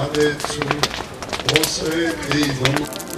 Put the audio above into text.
geradezu, você e um